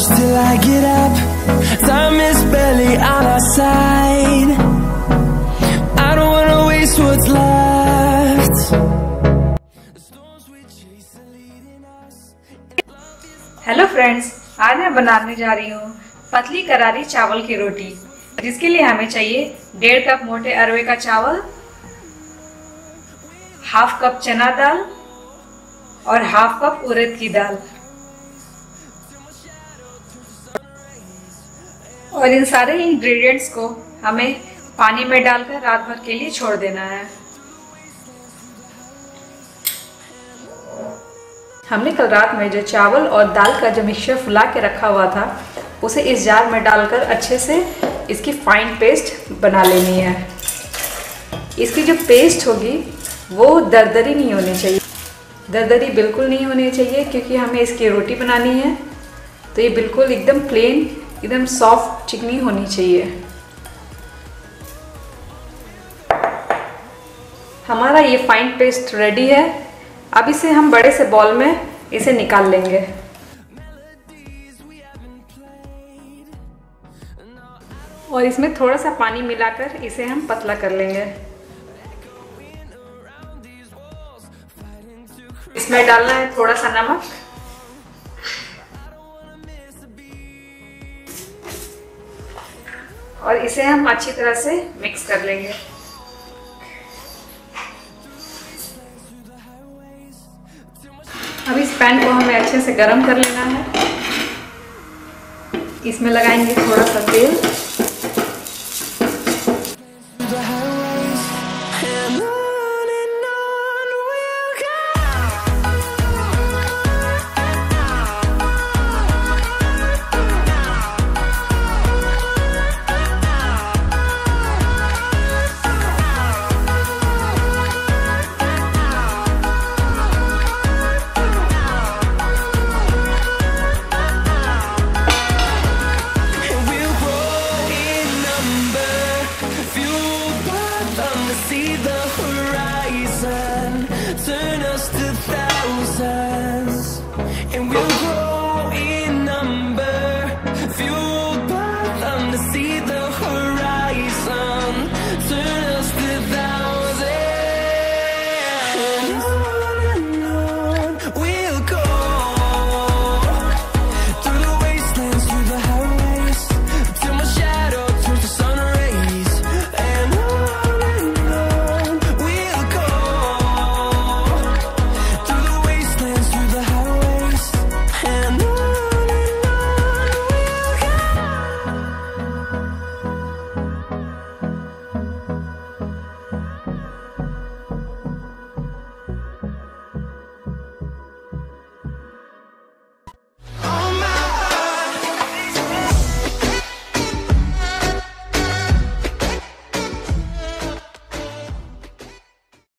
close till I get up. Time is barely on our side. I don't wanna waste what's left. Hello friends आज मैं बनाने जा रही हूँ पतली करारी चावल की रोटी जिसके लिए हमें चाहिए डेढ़ कप मोटे अरवे का चावल हाफ़ कप चना दाल और हाफ़ कप उड़द की दाल और इन सारे इंग्रेडिएंट्स को हमें पानी में डालकर रात भर के लिए छोड़ देना है। हमने कल रात में जो चावल और दाल का जो मिक्सचर फुला के रखा हुआ था, उसे इस जार में डालकर अच्छे से इसकी फाइन पेस्ट बना लेनी है। इसकी जो पेस्ट होगी, वो दरदरी नहीं होनी चाहिए। दरदरी बिल्कुल नहीं होनी चाहिए, क्योंकि हमें इसकी रोटी बनानी है। तो ये बिल्कुल एकदम प्लेन एकदम सॉफ्ट चिकनी होनी चाहिए। हमारा ये फाइन पेस्ट रेडी है। अब इसे हम बड़े से बॉल में इसे निकाल लेंगे। और इसमें थोड़ा सा पानी मिलाकर इसे हम पतला कर लेंगे। इसमें डालना है थोड़ा सा नमक। और इसे हम अच्छी तरह से मिक्स कर लेंगे। अब इस पैन को हमें अच्छे से गरम कर लेना है। इसमें लगाएँगे थोड़ा सा तेल। closer